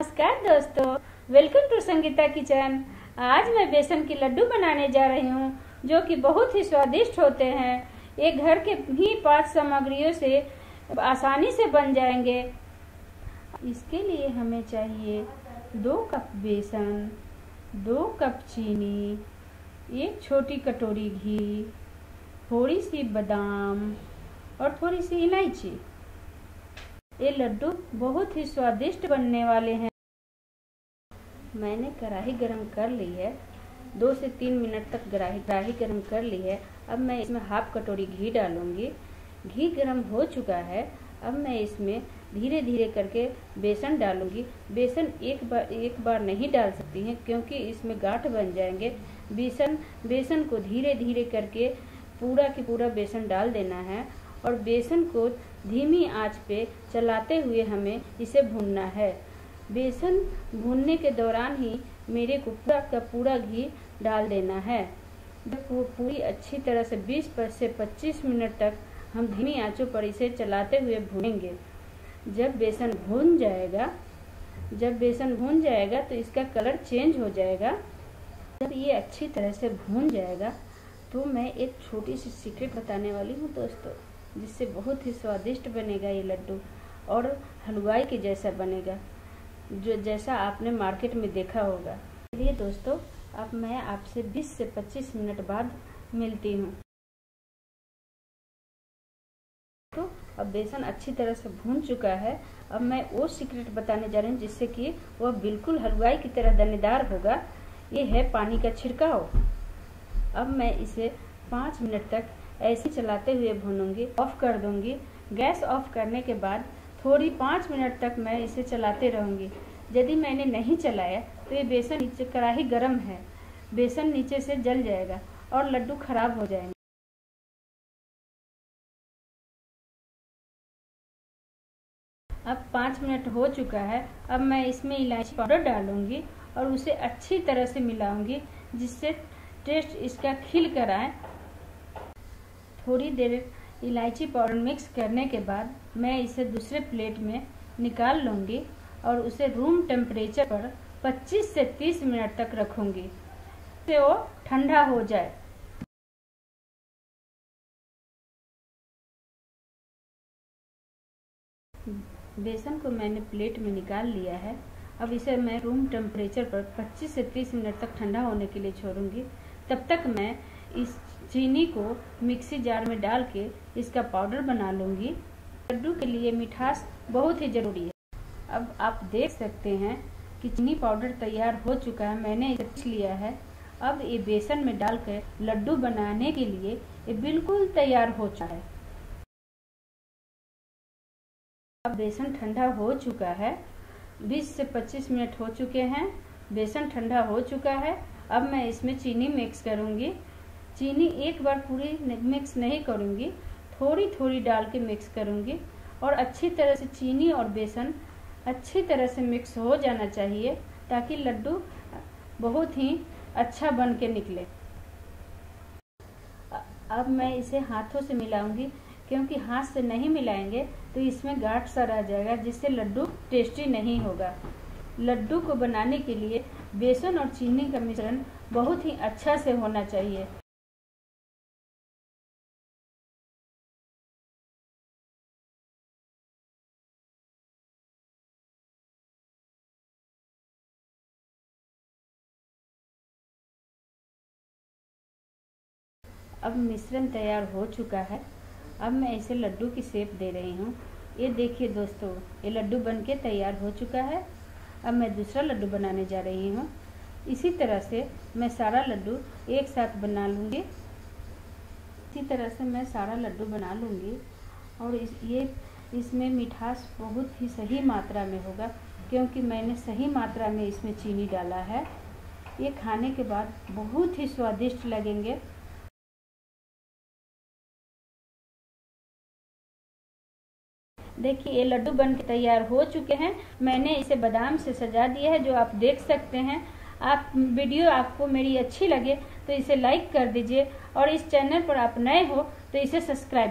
नमस्कार दोस्तों welcome to Sangeeta kitchen. आज मैं बेसन के लड्डू बनाने जा रही हूँ, जो कि बहुत ही स्वादिष्ट होते हैं। ये घर के ही पाँच सामग्रियों से आसानी से बन जाएँगे। इसके लिए हमें चाहिए दो कप बेसन, दो कप चीनी, एक छोटी कटोरी घी थोड़ी सी बादाम और थोड़ी सी इलायची। ये लड्डू बहुत ही स्वादिष्ट बनने वाले हैं। मैंने कढ़ाई गरम कर ली है। दो से तीन मिनट तक कढ़ाई गरम कर ली है। अब मैं इसमें हाफ़ कटोरी घी डालूँगी। घी गरम हो चुका है। अब मैं इसमें धीरे धीरे करके बेसन डालूँगी। बेसन एक बार एक बार नहीं डाल सकती हैं, क्योंकि इसमें गांठ बन जाएँगे। बेसन बेसन को धीरे धीरे करके पूरा की पूरा बेसन डाल देना है और बेसन को धीमी आँच पे चलाते हुए हमें इसे भूनना है। बेसन भूनने के दौरान ही मेरे को पूरा का पूरा घी डाल देना है। जब वो पूरी अच्छी तरह से 20 पर से 25 मिनट तक हम धीमी आंचों पर इसे चलाते हुए भूनेंगे। जब बेसन भून जाएगा, जब बेसन भून जाएगा तो इसका कलर चेंज हो जाएगा। जब ये अच्छी तरह से भून जाएगा तो मैं एक छोटी सी सीक्रेट बताने वाली हूँ दोस्तों, जिससे बहुत ही स्वादिष्ट बनेगा ये लड्डू और हलवाई के जैसा बनेगा। जो जैसा आपने मार्केट में देखा होगा। चलिए दोस्तों, अब मैं आपसे 20 से 25 मिनट बाद मिलती हूँ। तो अब बेसन अच्छी तरह से भून चुका है। अब मैं वो सीक्रेट बताने जा रही हूँ, जिससे कि वह बिल्कुल हलवाई की तरह दानेदार होगा। ये है पानी का छिड़काव। अब मैं इसे पाँच मिनट तक ऐसे चलाते हुए भूनूँगी ऑफ़ कर दूँगी। गैस ऑफ़ करने के बाद थोड़ी पाँच मिनट तक मैं इसे चलाते रहूँगी। यदि मैंने नहीं चलाया तो ये बेसन नीचे कढ़ाई गर्म है। बेसन नीचे से जल जाएगा और लड्डू खराब हो जाएँगे। अब पाँच मिनट हो चुका है। अब मैं इसमें इलायची पाउडर डालूँगी और उसे अच्छी तरह से मिलाऊँगी, जिससे टेस्ट इसका खिल कर आए। थोड़ी देर इलायची पाउडर मिक्स करने के बाद मैं इसे दूसरे प्लेट में निकाल लूँगी और उसे रूम टेम्परेचर पर 25 से 30 मिनट तक रखूँगी से वो ठंडा हो जाए। बेसन को मैंने प्लेट में निकाल लिया है। अब इसे मैं रूम टेम्परेचर पर 25 से 30 मिनट तक ठंडा होने के लिए छोड़ूँगी। तब तक मैं इस चीनी को मिक्सी जार में डाल के इसका पाउडर बना लूँगी। लड्डू के लिए मिठास बहुत ही ज़रूरी है। अब आप देख सकते हैं कि चीनी पाउडर तैयार हो चुका है, मैंने इसे लिया है। अब ये बेसन में डालकर लड्डू बनाने के लिए ये बिल्कुल तैयार हो चुका है। अब बेसन ठंडा हो चुका है। 20 से 25 मिनट हो चुके हैं। बेसन ठंडा हो चुका है। अब मैं इसमें चीनी मिक्स करूँगी। चीनी एक बार पूरी मिक्स नहीं करूँगी थोड़ी थोड़ी डाल के मिक्स करूँगी और अच्छी तरह से चीनी और बेसन अच्छी तरह से मिक्स हो जाना चाहिए ताकि लड्डू बहुत ही अच्छा बन के निकले। अब मैं इसे हाथों से मिलाऊँगी, क्योंकि हाथ से नहीं मिलाएँगे तो इसमें गाठ सा रह जाएगा, जिससे लड्डू टेस्टी नहीं होगा। लड्डू को बनाने के लिए बेसन और चीनी का मिश्रण बहुत ही अच्छा से होना चाहिए। अब मिश्रण तैयार हो चुका है। अब मैं इसे लड्डू की शेप दे रही हूँ। ये देखिए दोस्तों, ये लड्डू बन के तैयार हो चुका है। अब मैं दूसरा लड्डू बनाने जा रही हूँ। इसी तरह से मैं सारा लड्डू एक साथ बना लूँगी। इसी तरह से मैं सारा लड्डू बना लूँगी और इस, ये इसमें मिठास बहुत ही सही मात्रा में होगा, क्योंकि मैंने सही मात्रा में इसमें चीनी डाला है। ये खाने के बाद बहुत ही स्वादिष्ट लगेंगे। देखिए, ये लड्डू बन के तैयार हो चुके हैं। मैंने इसे बादाम से सजा दिया है, जो आप देख सकते हैं। आप, वीडियो आपको मेरी अच्छी लगे तो इसे लाइक कर दीजिए। और इस चैनल पर आप नए हो तो इसे सब्सक्राइब